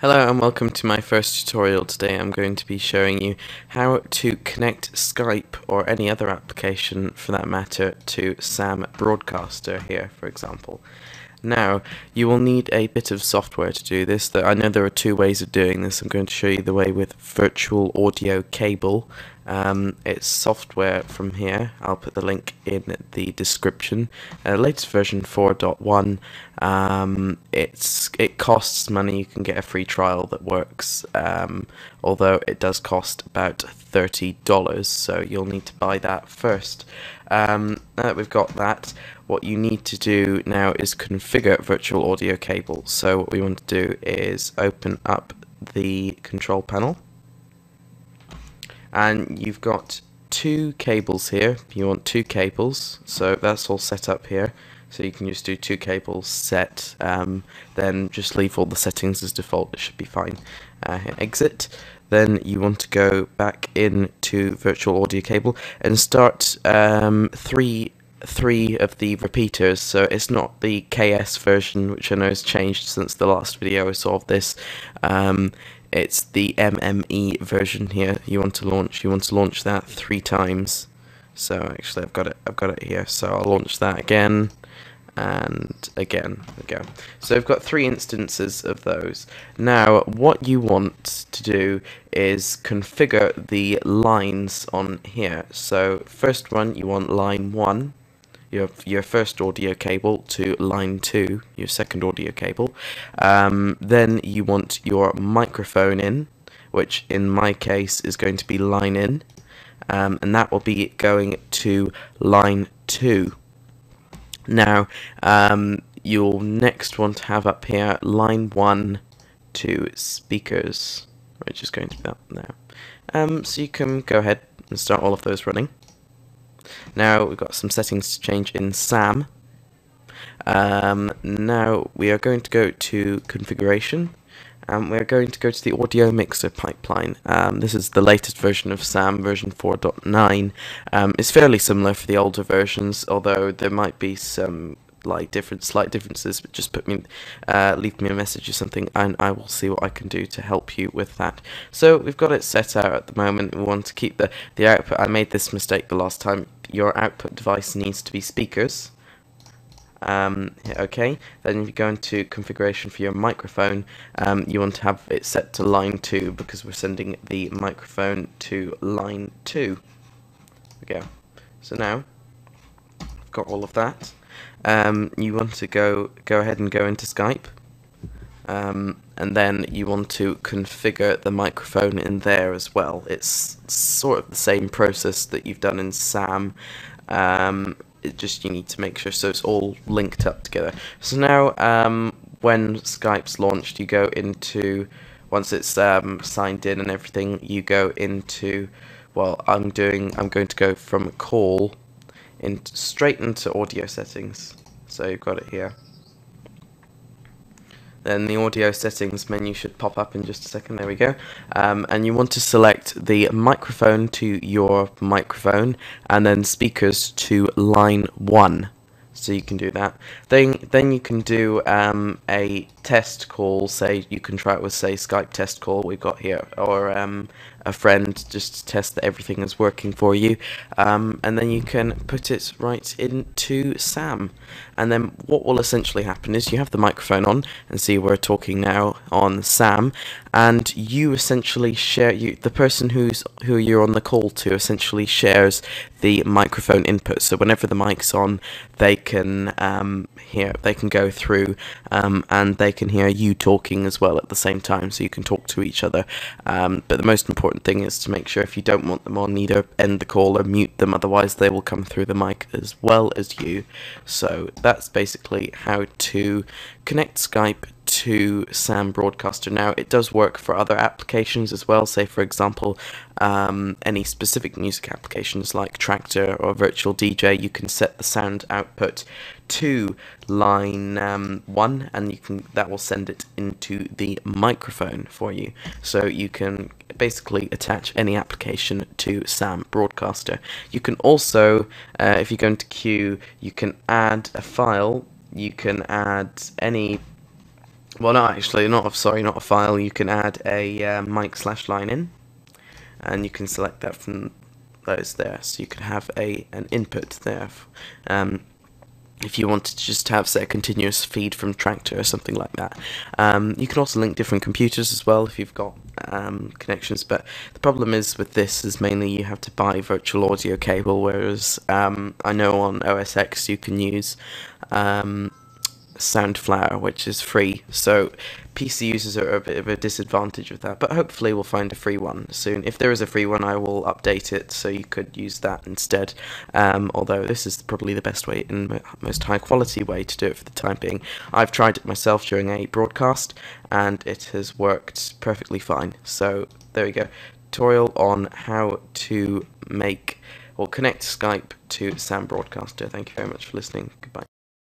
Hello and welcome to my first tutorial. Today I'm going to be showing you how to connect Skype or any other application for that matter to SAM Broadcaster here for example. Now you will need a bit of software to do this. I know there are two ways of doing this. I'm going to show you the way with virtual audio cable um, it's software from here. I'll put the link in the description. Uh, latest version 4.1. Um, it's it costs money. You can get a free trial that works, um, although it does cost about thirty dollars. So you'll need to buy that first. Um, now that we've got that, what you need to do now is configure virtual audio cable. So what we want to do is open up the control panel and you've got two cables here. You want two cables. So that's all set up here. So you can just do two cables set. Um, then just leave all the settings as default. It should be fine. Uh, exit. Then you want to go back into virtual audio cable and start um, three three of the repeaters so it's not the KS version which I know has changed since the last video I saw of this. Um, it's the MME version here. You want to launch you want to launch that three times. So actually I've got it I've got it here. So I'll launch that again and again go so I've got three instances of those. Now what you want to do is configure the lines on here. So first one you want line 1 your your first audio cable to line 2, your second audio cable. Um, then you want your microphone in, which in my case is going to be line in, um, and that will be going to line 2. Now, um, you'll next want to have up here line 1 to speakers, which is going to be up there. Um, so you can go ahead and start all of those running. Now we've got some settings to change in SAM. Um, now we are going to go to configuration and we're going to go to the audio mixer pipeline. Um, this is the latest version of SAM, version 4.9. Um, it's fairly similar for the older versions, although there might be some like different slight differences but just put me uh, leave me a message or something and I will see what I can do to help you with that. So we've got it set out at the moment. We want to keep the the output. I made this mistake the last time. Your output device needs to be speakers. Um, okay then if you go into configuration for your microphone um, you want to have it set to line 2 because we're sending the microphone to line 2 there we go. So now got all of that. Um, you want to go go ahead and go into Skype. Um, and then you want to configure the microphone in there as well. It's sort of the same process that you've done in SAM. Um, it just you need to make sure so it's all linked up together. So now um, when Skype's launched you go into once it's um, signed in and everything you go into well I'm doing I'm going to go from call in, straight into audio settings. So you've got it here. Then the audio settings menu should pop up in just a second. There we go. Um, and you want to select the microphone to your microphone and then speakers to line 1 so you can do that. Then then you can do um, a test call. Say you can try it with say Skype test call we've got here, or um, a friend just to test that everything is working for you, um, and then you can put it right into Sam. And then what will essentially happen is you have the microphone on, and see we're talking now on Sam, and you essentially share you the person who's who you're on the call to essentially shares the microphone input. So whenever the mic's on, they can um, hear, they can go through, um, and they can hear you talking as well at the same time. So you can talk to each other. Um, but the most important thing is to make sure if you don't want them on, either end the call or mute them. Otherwise, they will come through the mic as well as you. So that's basically how to connect Skype to SAM Broadcaster. Now, it does work for other applications as well, say, for example, um, any specific music applications like Traktor or Virtual DJ, you can set the sound output to line um, 1 and you can that will send it into the microphone for you. So you can basically attach any application to SAM Broadcaster. You can also, uh, if you go into Queue, you can add a file, you can add any well, not actually, not sorry, not a file. You can add a uh, mic slash line in, and you can select that from those there. So you could have a an input there. Um, if you wanted to just have say a continuous feed from Traktor or something like that. Um, you can also link different computers as well if you've got um, connections. But the problem is with this is mainly you have to buy virtual audio cable, whereas um, I know on OS X you can use um, Soundflower, which is free. So PC users are a bit of a disadvantage with that, but hopefully we'll find a free one soon. If there is a free one, I will update it so you could use that instead. Um, although this is probably the best way and most high quality way to do it for the time being. I've tried it myself during a broadcast and it has worked perfectly fine. So there we go. Tutorial on how to make or connect Skype to Sam Broadcaster. Thank you very much for listening. Goodbye.